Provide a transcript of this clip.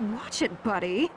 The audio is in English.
Watch it, buddy.